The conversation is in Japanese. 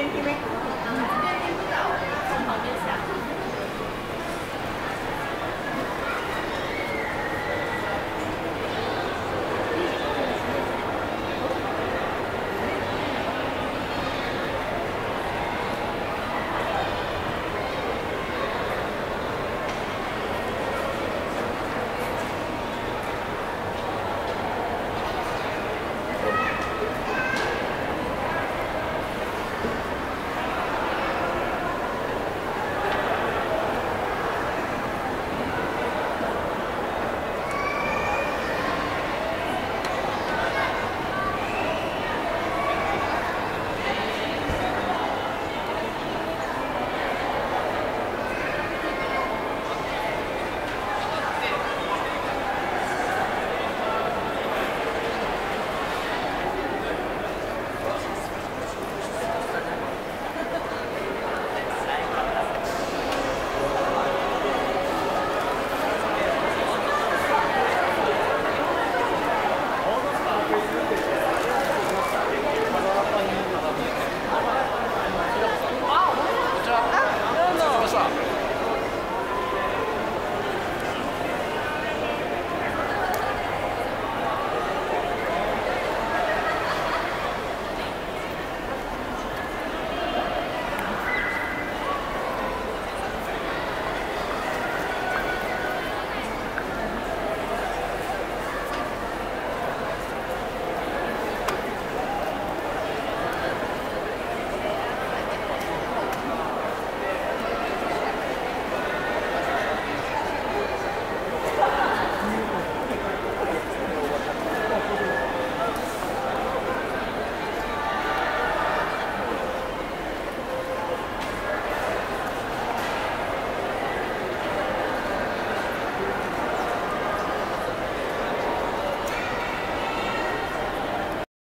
センチメートル